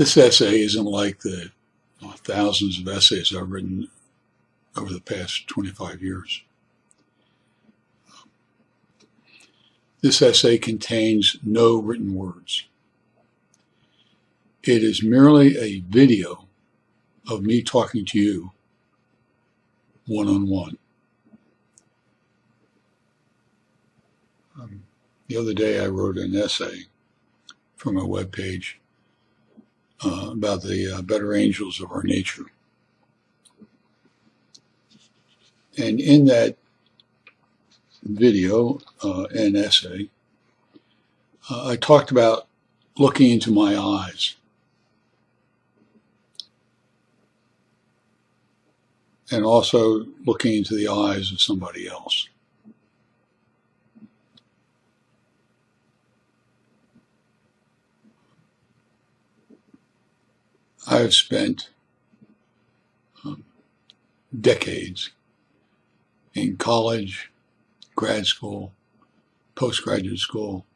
This essay isn't like the uh, thousands of essays I've written over the past 25 years. This essay contains no written words. It is merely a video of me talking to you one on one. The other day I wrote an essay from a web page uh, about the uh, better angels of our nature. And in that video uh, and essay, uh, I talked about looking into my eyes. And also looking into the eyes of somebody else. I've spent um, decades in college, grad school, postgraduate school.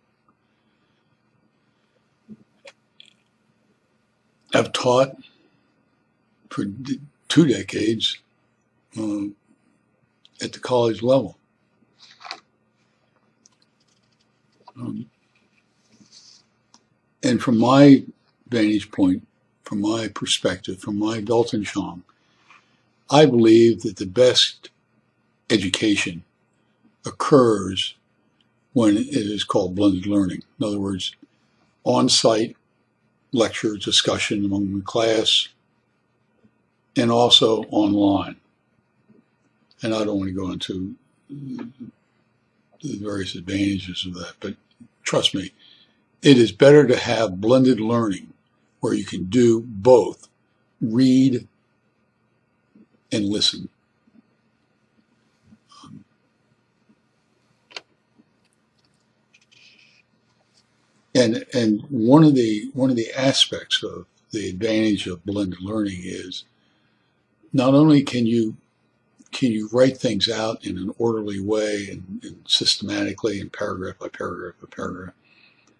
I've taught for two decades uh, at the college level. Um, and from my vantage point, from my perspective, from my Weltanschauung, I believe that the best education occurs when it is called blended learning. In other words, on-site lecture discussion among the class and also online. And I don't want to go into the various advantages of that, but trust me, it is better to have blended learning where you can do both read and listen. and and one of the one of the aspects of the advantage of blended learning is not only can you can you write things out in an orderly way and, and systematically and paragraph by paragraph by paragraph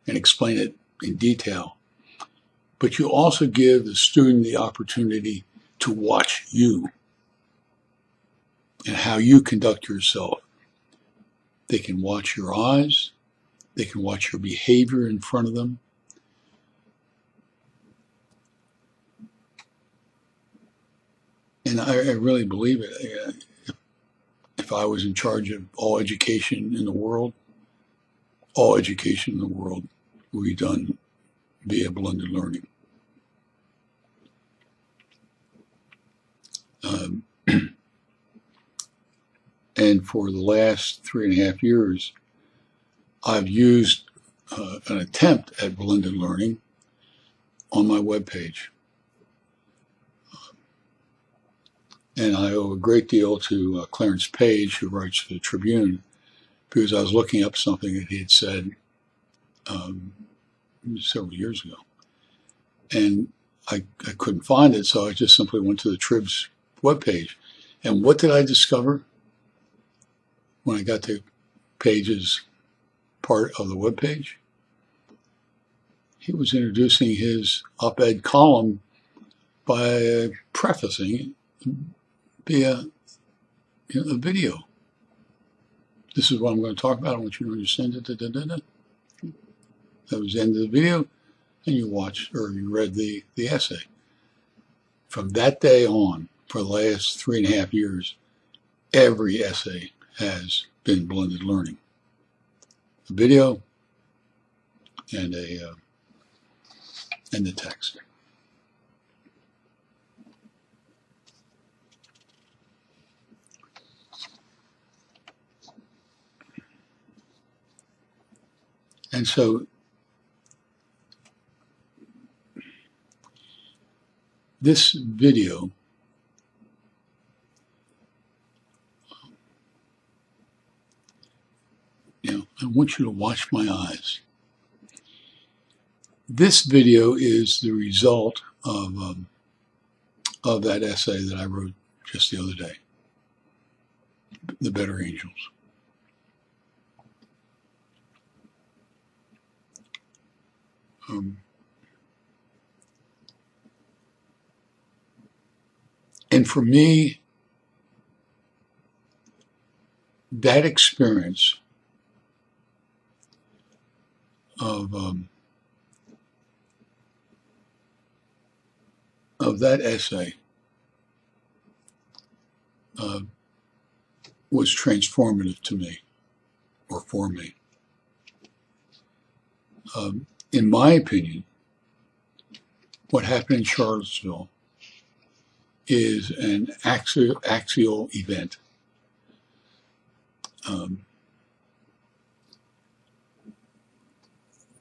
and explain it in detail, but you also give the student the opportunity to watch you and how you conduct yourself. They can watch your eyes, they can watch your behavior in front of them. And I, I really believe it. If, if I was in charge of all education in the world, all education in the world would be done via blended learning. Um, and for the last three and a half years, I've used uh, an attempt at blended learning on my webpage. And I owe a great deal to uh, Clarence Page, who writes for the Tribune, because I was looking up something that he had said um, several years ago. And I, I couldn't find it, so I just simply went to the Trib's webpage. And what did I discover when I got to pages part of the web page. He was introducing his op-ed column by prefacing it via you know, a video. This is what I'm going to talk about. I want you to understand it. Da, da, da, that was the end of the video, and you watched or you read the, the essay. From that day on, for the last three and a half years, every essay has been blended learning a video and a uh, and the text. And so this video I want you to watch my eyes. This video is the result of, um, of that essay that I wrote just the other day, The Better Angels. Um, And for me, that experience of um, of that essay uh, was transformative to me or for me. Um, in my opinion, what happened in Charlottesville is an axial, axial event. Um,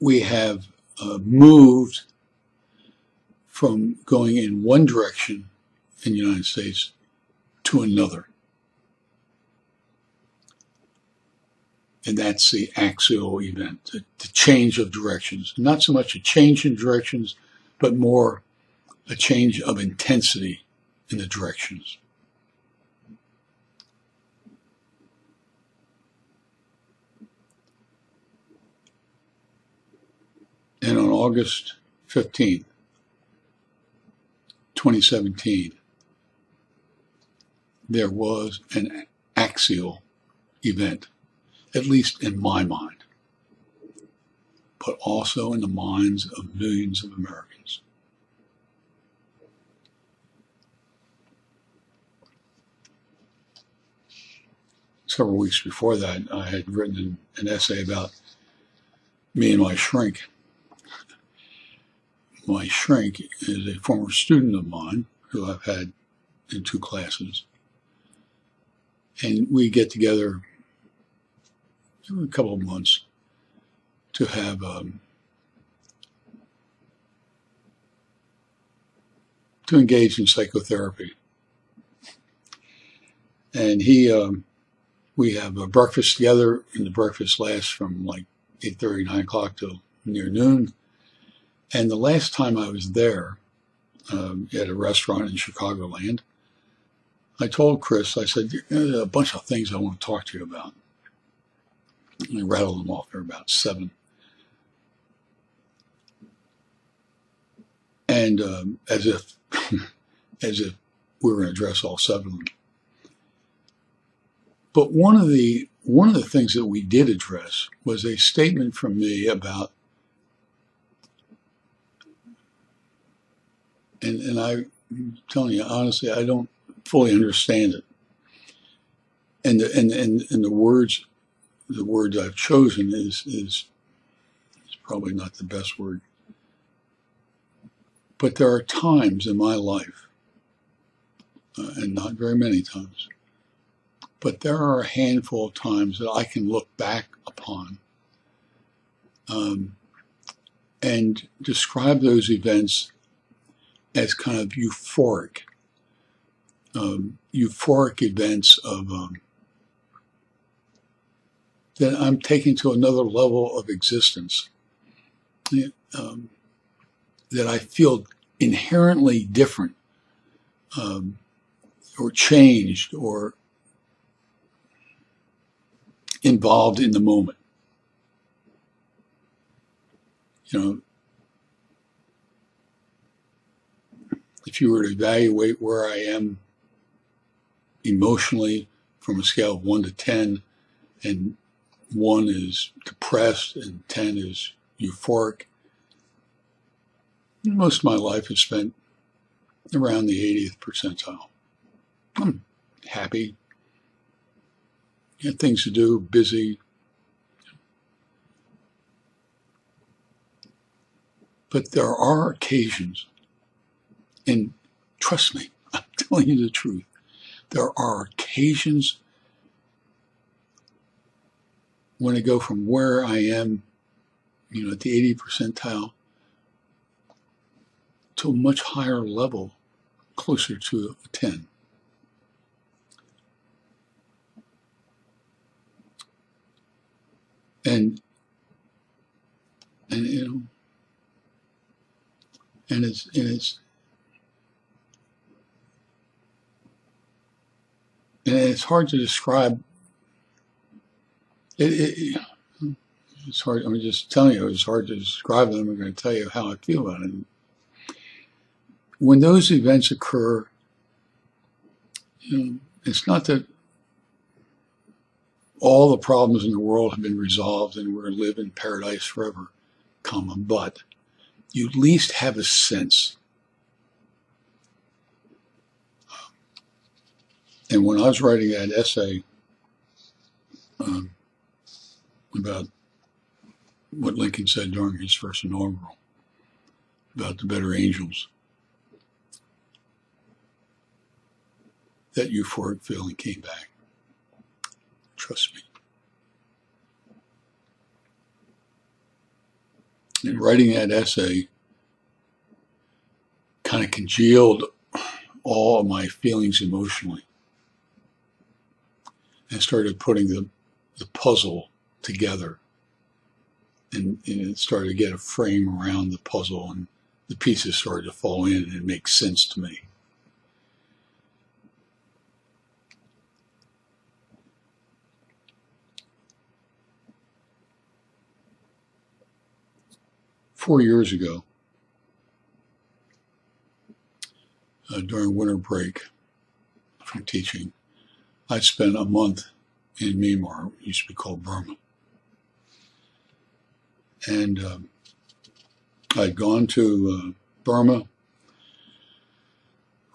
we have uh, moved from going in one direction in the United States to another. And that's the axial event, the, the, change of directions. Not so much a change in directions, but more a change of intensity in the directions. And on August 15th, 2017, there was an axial event, at least in my mind, but also in the minds of millions of Americans. Several weeks before that, I had written an, essay about me and my shrink my shrink is a former student of mine who I've had in two classes. And we get together a couple of months to have um, to engage in psychotherapy. And he, um, we have a breakfast together, and the breakfast lasts from like 8.30, 9 o'clock till near noon. And the last time I was there um, at a restaurant in Chicagoland, I told Chris, I said, there's a bunch of things I want to talk to you about. And I rattled them off. There were about seven. And um, as if, as if we were going to address all seven of them. But one of the one of the things that we did address was a statement from me about and, and I, am telling you honestly, I don't fully understand it. And the, and, and, and the words, the words I've chosen is, is, is probably not the best word. But there are times in my life, uh, and not very many times, but there are a handful of times that I can look back upon um, and describe those events as kind of euphoric, um, euphoric events of um, that I'm taking to another level of existence. Um, that I feel inherently different, um, or changed, or involved in the moment. You know, if you were to evaluate where I am emotionally from a scale of 1 to 10, and 1 is depressed and 10 is euphoric, most of my life is spent around the 80th percentile. I'm happy, got things to do, busy. But there are occasions and trust me, I'm telling you the truth. There are occasions when I go from where I am, you know, at the 80 percentile to a much higher level, closer to a 10. And, and, you know, and it's, and it's, and it's hard to describe. It, it, it's hard. I'm just telling you, it's hard to describe them. I'm going to tell you how I feel about it. When those events occur, you know, it's not that all the problems in the world have been resolved and we're going to live in paradise forever, comma, but you at least have a sense. And when I was writing that essay um, about what Lincoln said during his first inaugural about the better angels, that euphoric feeling came back. Trust me. And writing that essay kind of congealed all of my feelings emotionally and started putting the, the puzzle together and, and it started to get a frame around the puzzle and the pieces started to fall in and make sense to me. Four years ago, uh, during winter break from teaching, I spent a month in Myanmar, used to be called Burma. And um, I'd gone to uh, Burma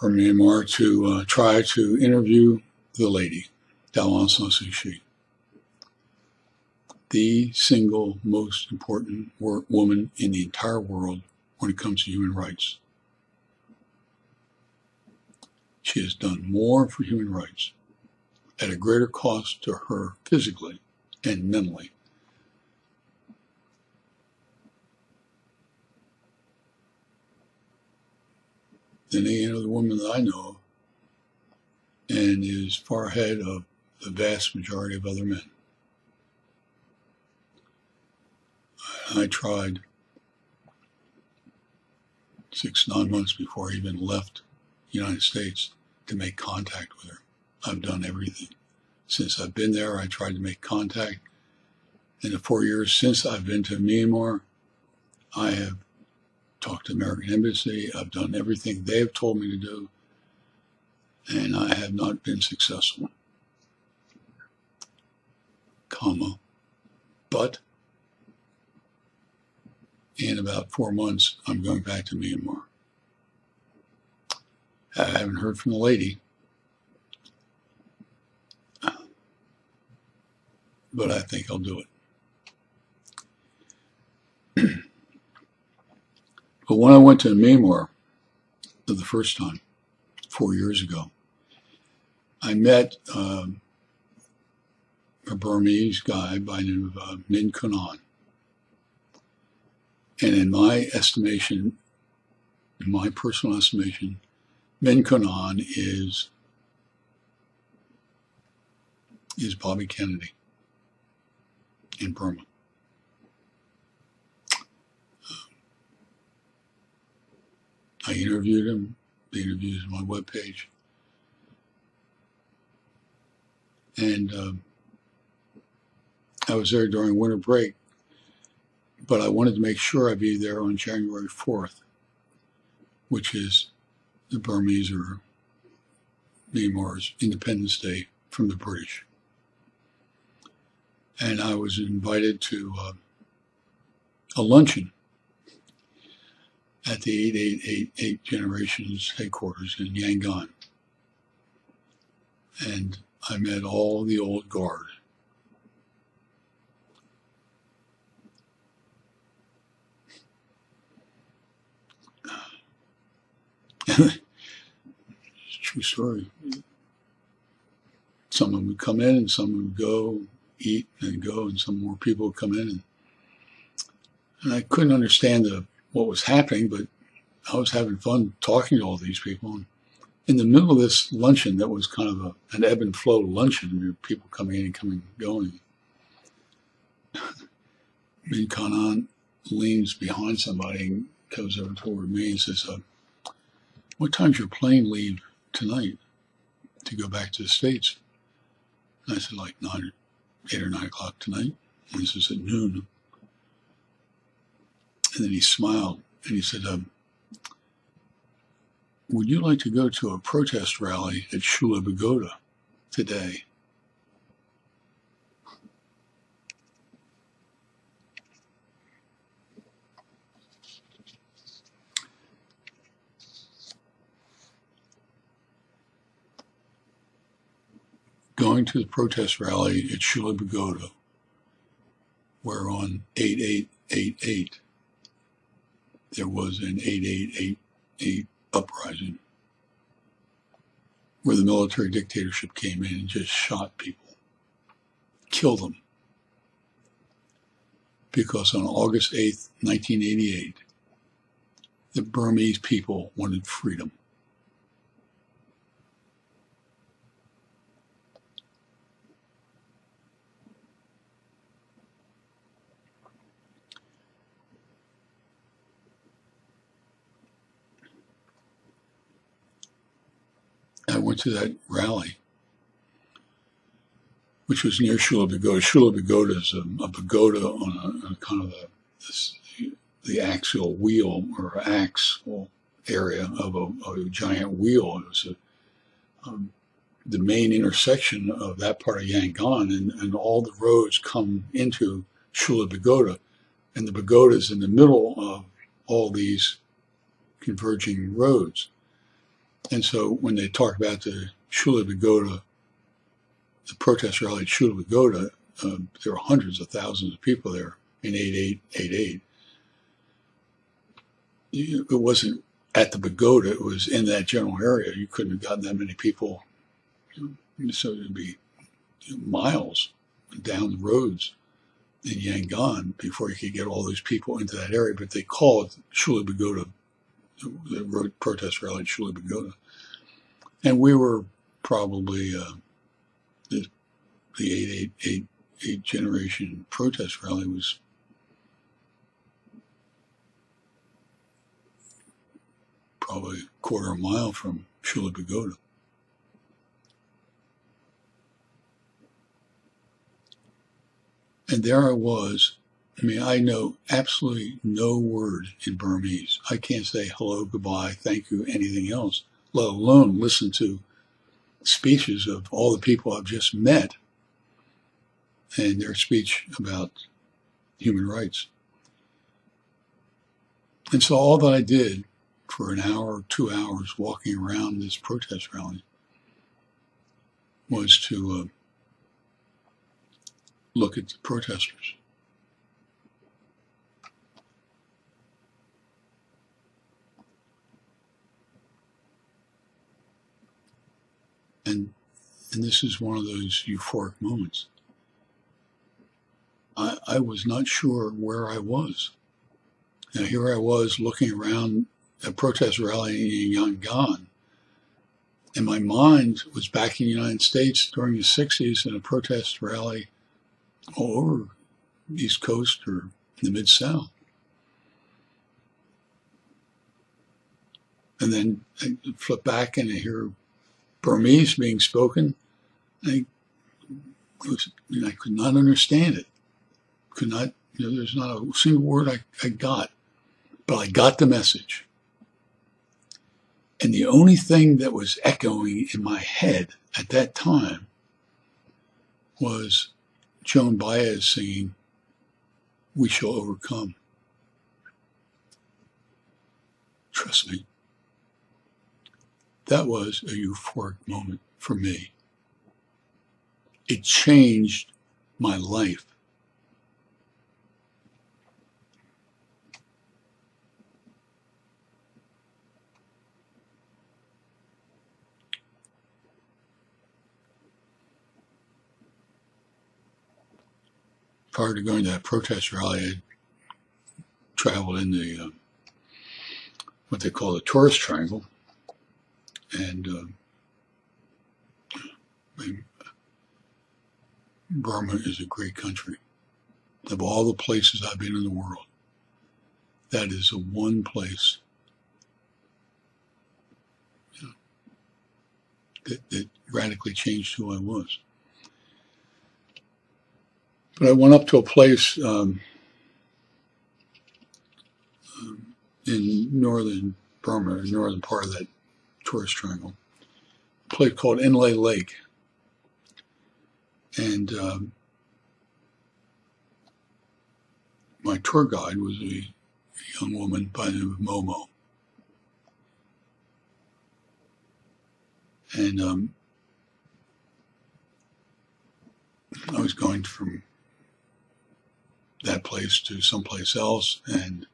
or Myanmar to uh, try to interview the lady, Daw Aung San Suu the single most important woman in the entire world when it comes to human rights. She has done more for human rights at a greater cost to her physically and mentally than any other woman that I know and is far ahead of the vast majority of other men. I tried six, nine months before I even left the United States to make contact with her. I've done everything. Since I've been there, I tried to make contact. In the four years since I've been to Myanmar, I have talked to the American Embassy. I've done everything they have told me to do, and I have not been successful. Comma, but in about four months, I'm going back to Myanmar. I haven't heard from the lady, but I think I'll do it. But when I went to Myanmar for the first time, four years ago, I met um, a Burmese guy by the name of uh, Min Ko Naing. And in my estimation, in my personal estimation, Min Ko Naing is is Bobby Kennedy in Burma. I interviewed him. The interview is on my webpage. And um, I was there during winter break, but I wanted to make sure I'd be there on January 4th, which is the Burmese or Myanmar's Independence Day from the British. And I was invited to uh, a luncheon at the 8888 Generations headquarters in Yangon. And I met all the old guard. It's true story. Someone would come in and someone would go, eat and go, and some more people would come in. And, I couldn't understand the what was happening, but I was having fun talking to all these people. And in the middle of this luncheon, that was kind of a, an ebb and flow luncheon, people coming in and coming and going. Min Ko Naing leans behind somebody and goes over toward me and says, uh, What time's your plane leave tonight to go back to the States? And I said, Like nine, eight or nine o'clock tonight. And he says, At noon. And then he smiled and he said, um, Would you like to go to a protest rally at Sule Pagoda today? Going to the protest rally at Sule Pagoda, where on 8888 there was an 8888 uprising where the military dictatorship came in and just shot people, killed them. Because on August 8th, 1988, the Burmese people wanted freedom. Went to that rally, which was near Sule Pagoda. Sule Pagoda is a, a pagoda on a, kind of a, this, the axial wheel or axle area of a, a giant wheel. It was um, the main intersection of that part of Yangon, and, and all the roads come into Sule Pagoda, and the pagoda is in the middle of all these converging roads. And so when they talk about the Sule Pagoda, the protest rally at Sule Pagoda, uh, there were hundreds of thousands of people there in 8888. It wasn't at the pagoda, it was in that general area. You couldn't have gotten that many people. So it'd be miles down the roads in Yangon before you could get all those people into that area. But they call it Sule Pagoda the protest rally at Sule Pagoda. And we were probably uh, the, the 888 generation protest rally was probably a quarter of a mile from Sule Pagoda. And there I was I mean, I know absolutely no word in Burmese. I can't say hello, goodbye, thank you, anything else, let alone listen to speeches of all the people I've just met and their speech about human rights. And so all that I did for an hour, or two hours walking around this protest rally was to uh, look at the protesters. And, and this is one of those euphoric moments. I, I was not sure where I was. Now, here I was looking around a protest rally in Yangon, and my mind was back in the United States during the 60s in a protest rally all over East Coast or the Mid South. And then I flip back and I hear Burmese being spoken. I, was, I could not understand it. Could not, you know, there's not a single word I, I got, but I got the message. And the only thing that was echoing in my head at that time was Joan Baez singing, We Shall Overcome. Trust me, that was a euphoric moment for me. It changed my life. Prior to going to that protest rally, I traveled in the uh, what they call the tourist triangle and uh, Burma is a great country. Of all the places I've been in the world, that is the one place you know, that, that radically changed who I was. But I went up to a place um, um, in northern Burma, northern part of that tourist triangle, a place called Inle Lake. And um, my tour guide was a young woman by the name of Momo. And um, I was going from that place to someplace else, and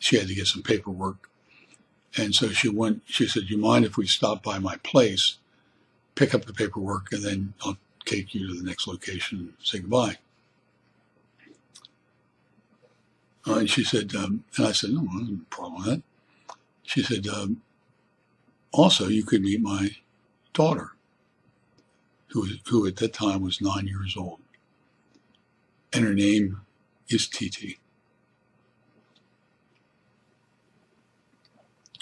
she had to get some paperwork. And so she went, she said, you mind if we stop by my place, pick up the paperwork, and then I'll take you to the next location and say goodbye? Uh, and she said, um, and I said, No, no problem with that. She said, um, Also, you could meet my daughter, who, who at that time was nine years old. And her name is Titi.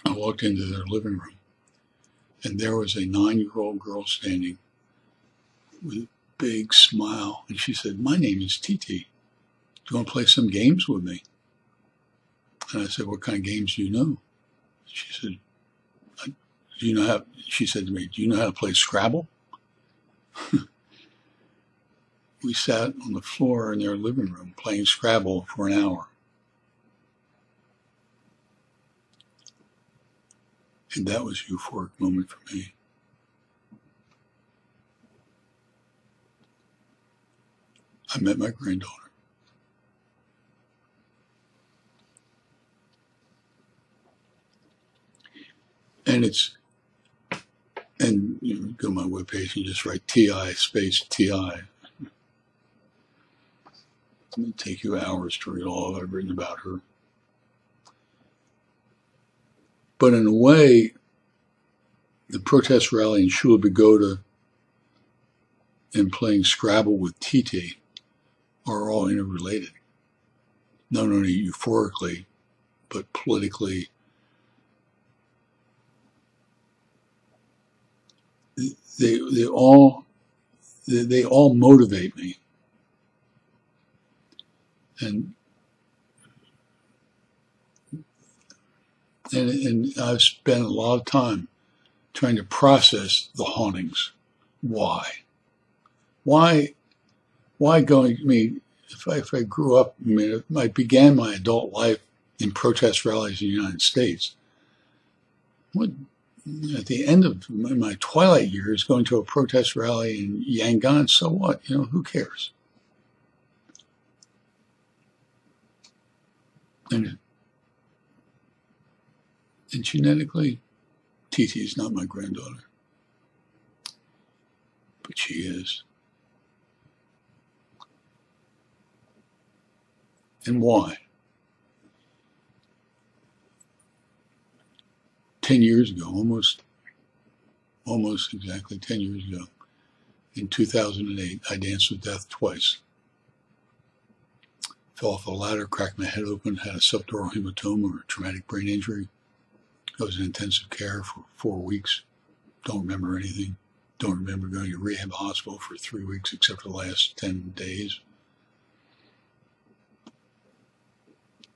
I walked into their living room, and there was a nine year old girl standing with a big smile. And she said, My name is Titi. Do you want to play some games with me? And I said, What kind of games do you know? She said, Do you know how? She said to me, Do you know how to play Scrabble? we sat on the floor in their living room playing Scrabble for an hour. And that was a euphoric moment for me. I met my granddaughter. And it's, and you know, go to my webpage and just write TI space TI. It'll take you hours to read all I've written about her. But in a way, the protest rally in Sule Pagoda and playing Scrabble with TT are all interrelated. Not only euphorically, but politically. They, they all they, they all motivate me. And and, and I've spent a lot of time trying to process the hauntings. Why? Why? Why going? I mean, if I, if I grew up, I mean, I began my adult life in protest rallies in the United States. What? At the end of my twilight years, going to a protest rally in Yangon, so what? You know, who cares? And and genetically, Titi is not my granddaughter. But she is. And why? Ten years ago, almost, almost exactly ten years ago, in 2008, I danced with death twice. Fell off a ladder, cracked my head open, had a subdural hematoma or traumatic brain injury, Was in intensive care for four weeks. Don't remember anything. Don't remember going to rehab hospital for three weeks except for the last 10 days.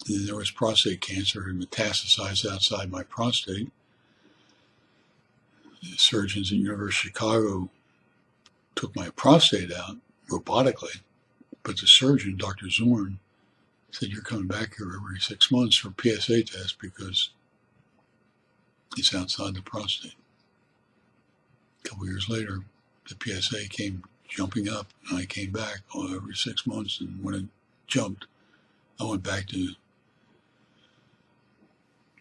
Then there was prostate cancer and metastasized outside my prostate. The surgeons at University of Chicago took my prostate out robotically, but the surgeon, Dr. Zorn, said, You're coming back here every six months for PSA test because it's outside the prostate. A couple years later, the PSA came jumping up, and I came back every six months. And when it jumped, I went back to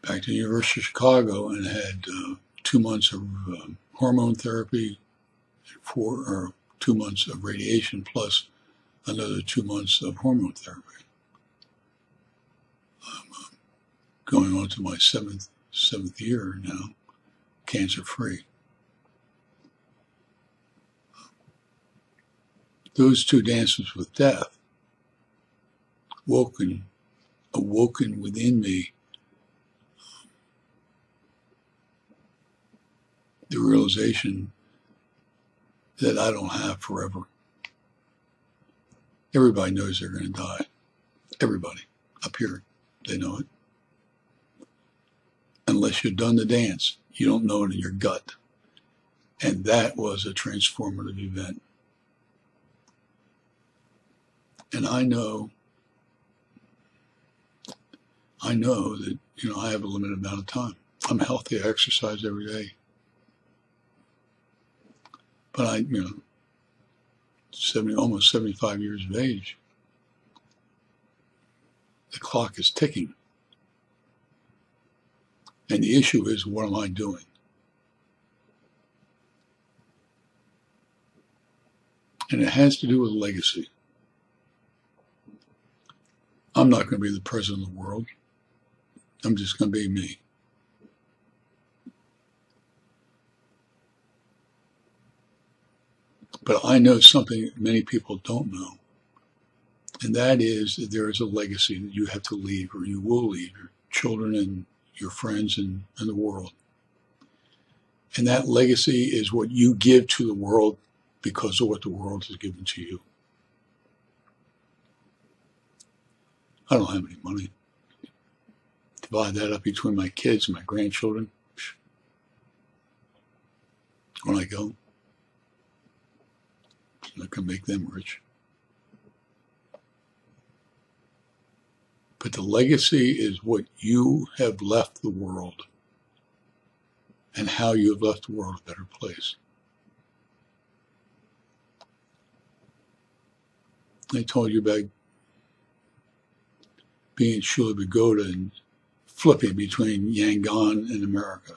back to the University of Chicago and had uh, two months of uh, hormone therapy, four or two months of radiation, plus another two months of hormone therapy. I'm uh, going on to my seventh seventh year now, cancer free. Those two dances with death, woken, awoken within me the realization that I don't have forever. Everybody knows they're going to die. Everybody up here, they know it unless you've done the dance. You don't know it in your gut. And that was a transformative event. And I know, I know that, you know, I have a limited amount of time. I'm healthy. I exercise every day. But I, you know, 70, almost 75 years of age, the clock is ticking. And the issue is, what am I doing? And it has to do with legacy. I'm not going to be the president of the world. I'm just going to be me. But I know something many people don't know. And that is that there is a legacy that you have to leave or you will leave your children and your friends and, and the world. And that legacy is what you give to the world because of what the world has given to you. I don't have any money. Divide that up between my kids and my grandchildren. When I go, I can make them rich. But the legacy is what you have left the world and how you have left the world a better place. I told you about being Sule Pagoda and flipping between Yangon and America,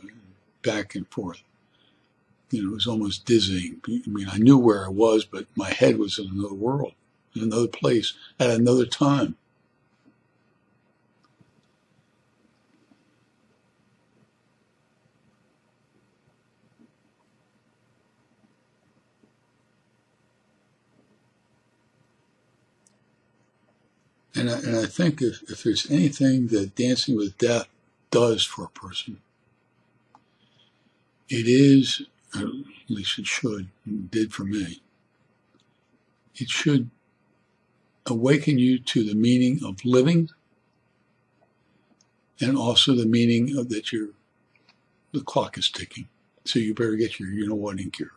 back and forth. You know, it was almost dizzying. I mean, I knew where I was, but my head was in another world, in another place, at another time. And I, and I think if, if there's anything that Dancing with Death does for a person, it is, at least it should, did for me, it should awaken you to the meaning of living and also the meaning of that your the clock is ticking. So you better get your you know what in gear.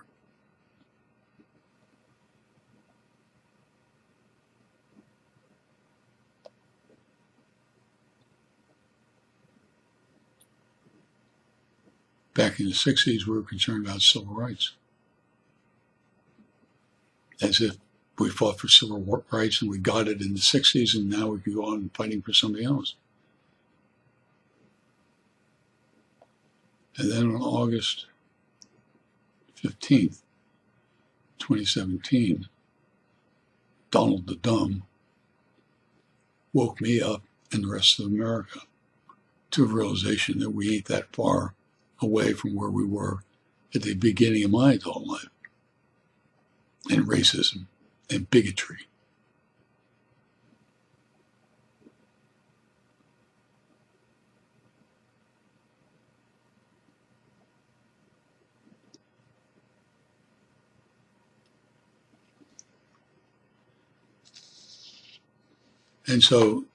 Back in the 60s, we were concerned about civil rights. As if we fought for civil rights and we got it in the 60s, and now we can go on fighting for something else. And then on August 15th, 2017, Donald the Dumb woke me up and the rest of America to a realization that we ain't that far away from where we were at the beginning of my adult life and racism and bigotry. And so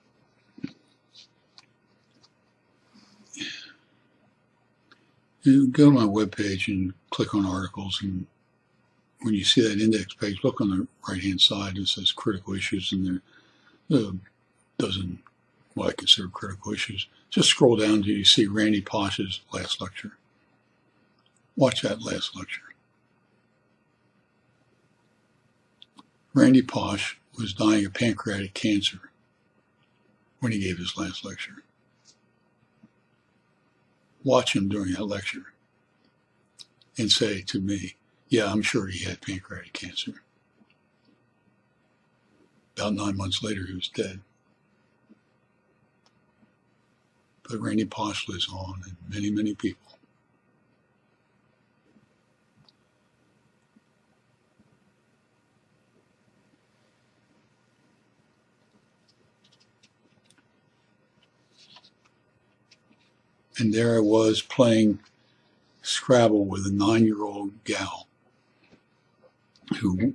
you go to my webpage and click on articles and when you see that index page, look on the right hand side. It says critical issues, and there a dozen what I consider critical issues. Just scroll down until you see Randy Pausch's last lecture. Watch that last lecture. Randy Pausch was dying of pancreatic cancer when he gave his last lecture watch him during that lecture and say to me, yeah, I'm sure he had pancreatic cancer. About nine months later, he was dead. But Randy Pausch lives on, and many, many people. And there I was playing Scrabble with a nine year old gal who,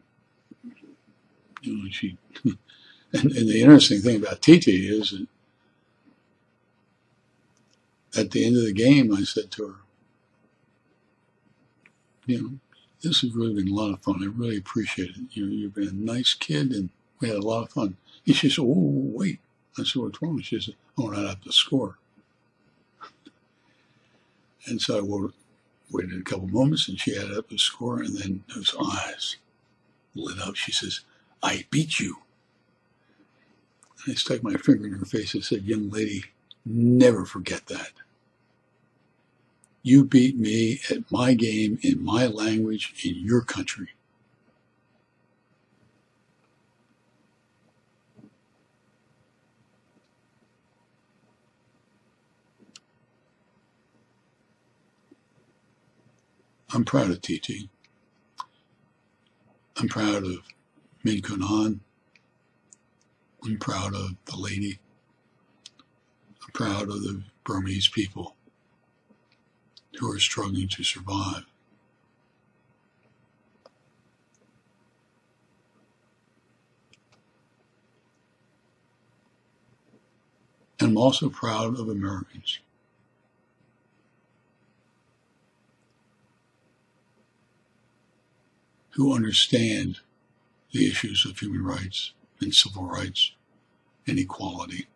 you know, she, and, and the interesting thing about TT is that at the end of the game, I said to her, you know, this has really been a lot of fun. I really appreciate it. You know, you've been a nice kid, and we had a lot of fun. And she said, "Oh, wait." I said, "What's wrong?" She said, "Oh, not have to score." And so I waited a couple moments, and she added up the score, and then those eyes lit up. She says, "I beat you." I stuck my finger in her face and said, "Young lady, never forget that." You beat me at my game, in my language, in your country. I'm proud of TT. I'm proud of Min Ko Naing. I'm proud of the lady. I'm proud of the Burmese people who are struggling to survive. And I'm also proud of Americans. Who understand the issues of human rights and civil rights and equality.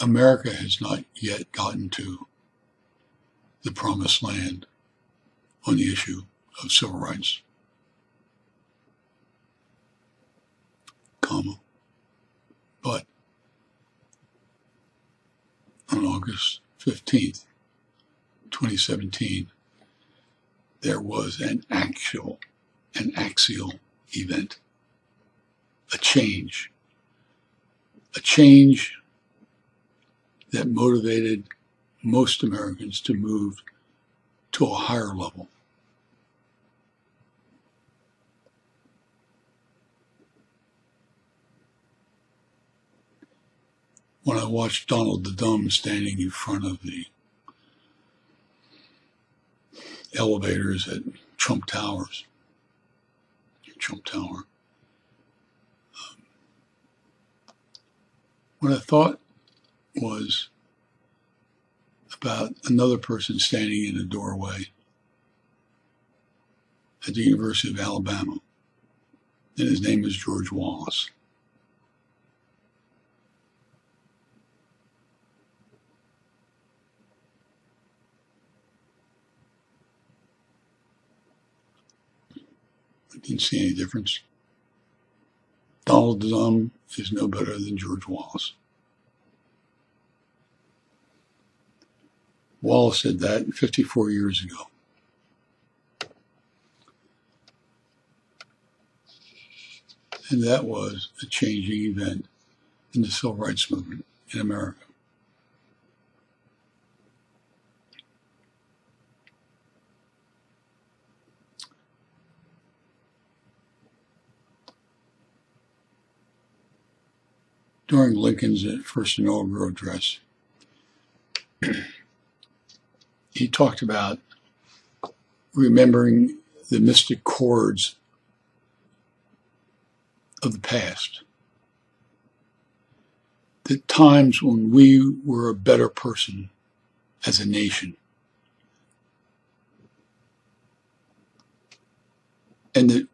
America has not yet gotten to the promised land on the issue of civil rights. Comma. But on August 15th, 2017, there was an actual, an axial event, a change, a change that motivated most Americans to move to a higher level. When I watched Donald the Dumb standing in front of the elevators at Trump Towers, Trump Tower, um, what I thought was about another person standing in a doorway at the University of Alabama, and his name is George Wallace. I didn't see any difference. Donald Dumb is no better than George Wallace. Wallace said that 54 years ago. And that was a changing event in the civil rights movement in America. During Lincoln's first inaugural address, he talked about remembering the mystic chords of the past. The times when we were a better person as a nation. And that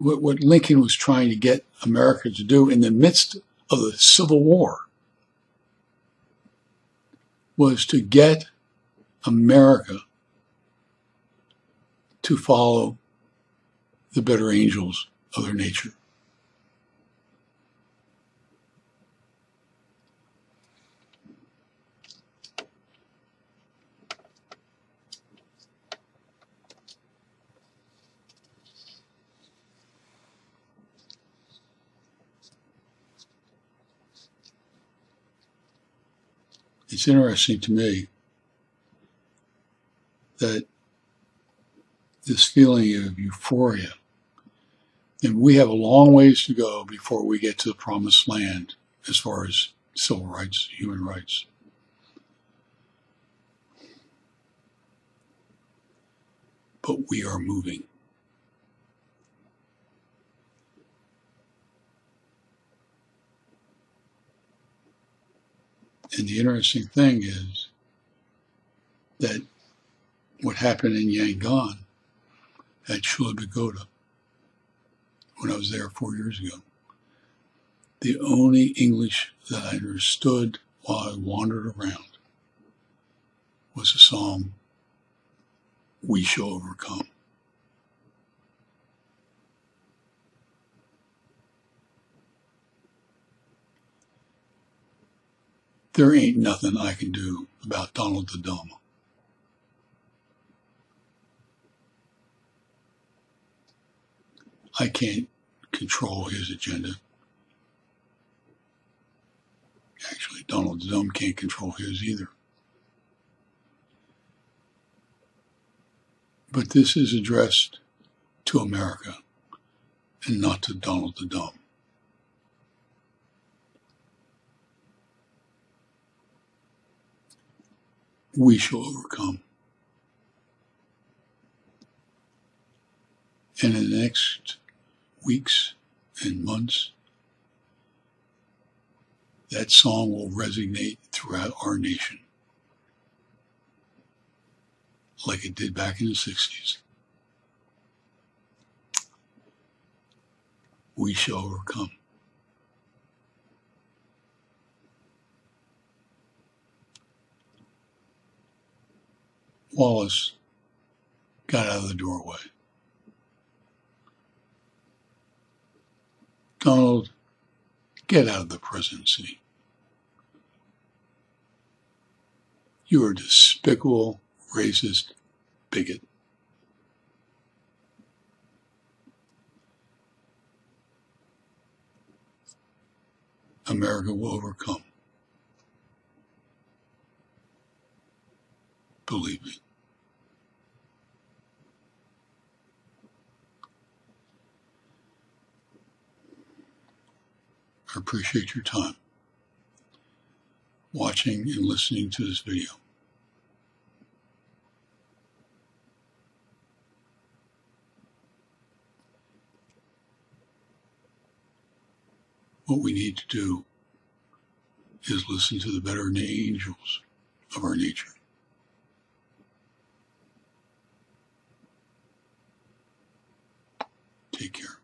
what, what Lincoln was trying to get America to do in the midst of the Civil War was to get America to follow the better angels of their nature. It's interesting to me that this feeling of euphoria. And we have a long ways to go before we get to the promised land as far as civil rights, human rights. But we are moving. And the interesting thing is that what happened in Yangon at Sule Pagoda when I was there four years ago, the only English that I understood while I wandered around was the song, We Shall Overcome. There ain't nothing I can do about Donald the Dumb. I can't control his agenda. Actually, Donald the Dumb can't control his either. But this is addressed to America and not to Donald the Dumb. We shall overcome. And in the next weeks and months, that song will resonate throughout our nation like it did back in the 60s. We shall overcome. Wallace got out of the doorway. Donald, get out of the presidency. You are a despicable, racist, bigot. America will overcome. Believe me. I appreciate your time watching and listening to this video. What we need to do is listen to the better angels of our nature. Take care.